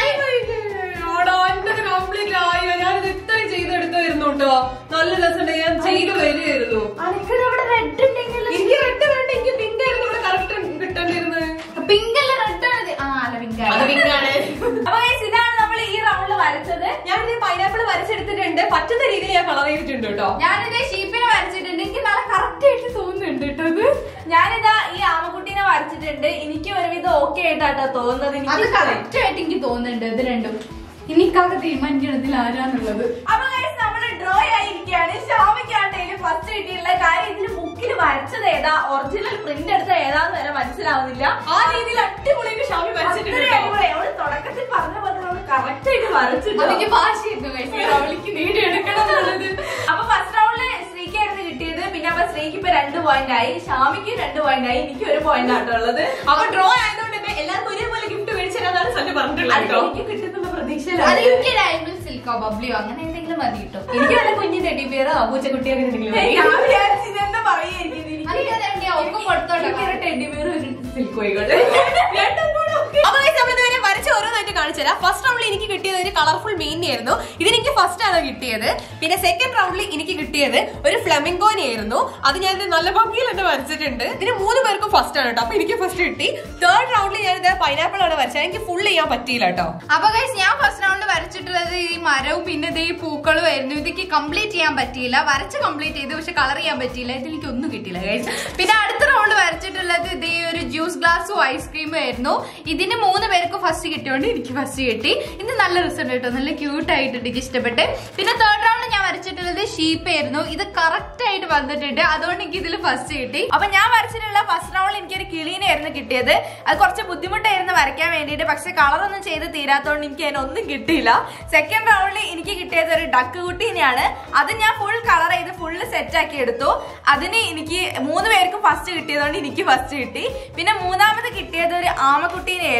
ഗോഡ് എന്റെ കംപ്ലീറ്റ് ആയോ. ചെയ്തെടുത്തായിരുന്നു കേട്ടോ. നല്ല രസമുണ്ട്. ഞാൻ ചെയ്ത് വരികയായിരുന്നു. അനക്കിവിടെ റെഡ് ഉണ്ടെങ്കിൽ എനിക്ക് റെഡ് വേണ്ട. എനിക്ക് പിങ്ക് ആയിരുന്നു ഇവിടെ കറക്റ്റ് കിട്ടേണ്ടിരുന്നത് പിങ്ക് അല്ല റെഡ് ആണ് ആ അല്ല പിങ്ക് ആണ്. അപ്പൊ ഇതാണ് വരച്ചത്? ഞാൻ ഇതിന് പൈനാപ്പിൾ വരച്ചെടുത്തിട്ടുണ്ട്. പറ്റുന്ന രീതിയിൽ ഞാൻ കളർ ചെയ്തിട്ടുണ്ട് കേട്ടോ. ഞാനിത് ഷീപ്പിനെ വരച്ചിട്ടുണ്ട്. എനിക്ക് നല്ല കറക്റ്റ് ആയിട്ട് തോന്നുന്നുണ്ട് കേട്ടോ ഞാനിതാ ഈ ആമക്കുട്ടീനെ വരച്ചിട്ടുണ്ട്. എനിക്ക് ഒരുവിധം ഓക്കെ ആയിട്ടാട്ടോ തോന്നുന്നത്. എനിക്ക് കറക്റ്റ് ആയിട്ട് എനിക്ക് തോന്നുന്നുണ്ട് ഇത് രണ്ടും. എനിക്കാകെ തീരുമാനിക്കണത്തിൽ ആരാന്നുള്ളത്. അപ്പൊ നമ്മൾ ഡ്രോ ആയിരിക്കാണ് ഷാമിക്കാണ് ഫസ്റ്റ് കിട്ടിയുള്ള കാര്യം. ഇതിന് ബുക്കിൽ വരച്ചത് ഏതാ? ഒറിജിനൽ പ്രിന്റ് എടുത്ത ഏതാന്ന് വരെ മനസ്സിലാവുന്നില്ല. ആ രീതിയിൽ അടിപൊളിയായിട്ട് ഷാമി വരച്ചിട്ടുണ്ട്. അവൾ തുടക്കത്തിൽ പറഞ്ഞ പോലെ അവൾ കറക്റ്റ് ആയിട്ട് വരച്ചിട്ട് എനിക്ക് ഭാഷയായിരുന്നു റൗണ്ടിലേക്ക് നേടിയെടുക്കണം എന്നുള്ളത്. അപ്പൊ ഫസ്റ്റ് റൗണ്ടിൽ ശ്രീക്കായിരുന്നു കിട്ടിയത്. പിന്നെ അപ്പൊ ശ്രീക്ക് ഇപ്പൊ രണ്ട് പോയിന്റ് ആയി. ഷാമിക്ക് രണ്ട് പോയിന്റ് ആയി. എനിക്ക് ഒരു പോയിന്റ് ആട്ടോ ഉള്ളത്. അപ്പൊ ഡ്രോ ആയതുകൊണ്ട് തന്നെ എല്ലാവർക്കും ഒരേപോലെ ഗിഫ്റ്റ് മേടിച്ചു തരാന്നാണ് സഞ്ജു പറഞ്ഞിട്ടുള്ളത് എനിക്ക് കിട്ടുന്നുള്ള പ്രതീക്ഷയിലാണ് എനിക്ക് സിൽക്കോ ബബ്ലിയോ അങ്ങനെ എന്തെങ്കിലും മതി കേട്ടോ. എനിക്ക് നല്ല കുഞ്ഞു ടെഡി ബിയറോ പൂച്ചക്കുട്ടി അങ്ങനെ എന്തെങ്കിലും കൊടുത്തോട്ടെ ടെഡിബിയർ ഒരു സിൽക്ക് ആയിക്കോട്ടെ അപ്പൊ നമ്മളിതുവരെ വരച്ച ഓരോന്നായിട്ട് കാണിച്ചു ഫസ്റ്റ് റൗണ്ടിൽ എനിക്ക് കിട്ടിയത് ഒരു കളർഫുൾ മീനി ആയിരുന്നു. ഫസ്റ്റ് ആണ് കിട്ടിയത്. പിന്നെ സെക്കൻഡ് റൗണ്ടിൽ എനിക്ക് കിട്ടിയത് ഒരു ഫ്ലമിംഗോനെ ആയിരുന്നു അത് ഞാൻ നല്ല ഭംഗിയിൽ തന്നെ വരച്ചിട്ടുണ്ട്. ഇതിന് മൂന്ന് പേർക്കും ഫസ്റ്റ് ആണ് കേട്ടോ. അപ്പൊ എനിക്ക് ഫസ്റ്റ് കിട്ടി. തേർഡ് റൗണ്ടിൽ ഞാൻ ഇത് പൈനാപ്പിൾ ആണ് വരച്ചത്. എനിക്ക് ഫുൾ ചെയ്യാൻ പറ്റിയില്ല കേട്ടോ. അപ്പൊ ഞാൻ ഫസ്റ്റ് റൗണ്ട് വരച്ചിട്ടുള്ളത് ഈ മരവും പിന്നെ ദേ ഈ പൂക്കളും ആയിരുന്നു. ഇതൊക്കെ കംപ്ലീറ്റ് ചെയ്യാൻ പറ്റിയില്ല. വരച്ച് കംപ്ലീറ്റ് ചെയ്ത്. പക്ഷെ കളർ ചെയ്യാൻ പറ്റിയില്ല. ഇതിൽ എനിക്ക് ഒന്നും കിട്ടിയില്ല പിന്നെ അടുത്ത റൗണ്ട് വരച്ചിട്ടുള്ളത് ഇതേ ഒരു ജ്യൂസ് ഗ്ലാസ്സും ഐസ്ക്രീമും ആയിരുന്നു. ഇതിന് മൂന്ന് പേർക്ക് ഫസ്റ്റ് കിട്ടിയോണ്ട് എനിക്ക് ഫസ്റ്റ് കിട്ടി. ഇന്ന് നല്ല റിസൾട്ട് കേട്ടോ. നല്ല ക്യൂട്ട് ആയിട്ട് എനിക്ക് ഇഷ്ടപ്പെട്ട്. പിന്നെ തേർഡ് റൗണ്ട് ഞാൻ വരച്ചിട്ടുള്ളത് ഷീപ്പ് ആയിരുന്നു. ഇത് കറക്റ്റ് ആയിട്ട് വന്നിട്ടുണ്ട്. അതുകൊണ്ട് എനിക്ക് ഇതിൽ ഫസ്റ്റ് കിട്ടി. അപ്പൊ ഞാൻ വരച്ചിട്ടുള്ള ഫസ്റ്റ് റൗണ്ടിൽ എനിക്കൊരു കിളീനായിരുന്നു കിട്ടിയത്. അത് കുറച്ച് ബുദ്ധിമുട്ടായിരുന്നു വരയ്ക്കാൻ വേണ്ടിയിട്ട്. പക്ഷെ കളറൊന്നും ചെയ്ത് തീരാത്തോണ്ട് എനിക്ക് അതിനൊന്നും കിട്ടിയില്ല. സെക്കൻഡ് റൗണ്ടിൽ എനിക്ക് കിട്ടിയത് ഒരു ഡക്ക് കുട്ടീനെയാണ്. അത് ഞാൻ ഫുൾ കളർ ചെയ്ത് ഫുള്ള് സെറ്റ് ആക്കി എടുത്തു. അതിന് എനിക്ക് മൂന്ന് പേർക്കും ഫസ്റ്റ് കിട്ടിയതുകൊണ്ട് എനിക്ക് ഫസ്റ്റ് കിട്ടി. പിന്നെ മൂന്നാമത് കിട്ടിയത് ഒരു ആമക്കുട്ടീനെയായിരുന്നു.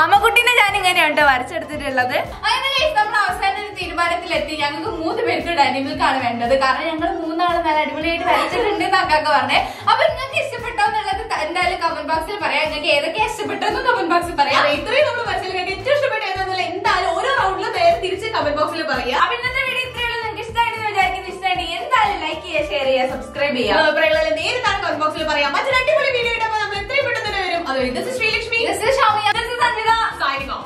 ആമക്കുട്ടീനെ ഞാൻ ഇങ്ങനെയാണ് വരച്ചെടുത്തിട്ടുള്ളത് അങ്ങനെ നമ്മൾ അവസാനം ഒരു തീരുമാനത്തിലെത്തി. ഞങ്ങൾക്ക് മൂന്ന് പേർക്ക് ഡൈനിങ് ആണ് വേണ്ടത്. കാരണം ഞങ്ങൾ മൂന്നാൾ നല്ല അടിപൊളിയായിട്ട് വരച്ചിട്ടുണ്ട് എന്നൊക്കെ പറഞ്ഞേ. അപ്പൊ നിങ്ങൾക്ക് ഇഷ്ടപ്പെട്ടോ എന്നുള്ളത് എന്തായാലും കമന്റ് ബോക്സിൽ പറയാം. നിങ്ങൾക്ക് ഏതൊക്കെ ഇഷ്ടപ്പെട്ടെന്ന് കമന്റ് ബോക്സിൽ പറയാം. ഇത്രയും നമ്മൾ മനസ്സിൽ നിങ്ങൾക്ക് ഏറ്റവും ഇഷ്ടപ്പെട്ട എന്തായാലും ഓരോ റൗണ്ടിലും നേരെ തിരിച്ച് കമന്റ് ബോക്സിൽ പറയാം. അപ്പൊ ഇന്നത്തെ വീഡിയോ ഇത്രയുള്ളൂ നിങ്ങൾക്ക് ഇഷ്ടമായിട്ട് വിചാരിക്കുന്നു. ഇഷ്ടമായി എന്തായാലും ലൈക്ക് ചെയ്യുക ഷെയർ ചെയ്യുക സബ്സ്ക്രൈബ് ചെയ്യുക. അഭിപ്രായങ്ങളെല്ലാം നേരിട്ടാണ് കമന്റ് ബോക്സിൽ പറയാം. മറ്റൊരു അടിപൊളി വീഡിയോ ഇടുമ്പോൾ നമ്മൾ എത്രയും പെട്ടെന്ന് from This is Sri Lakshmi. This is Shamia. This is Anjita. Signing off.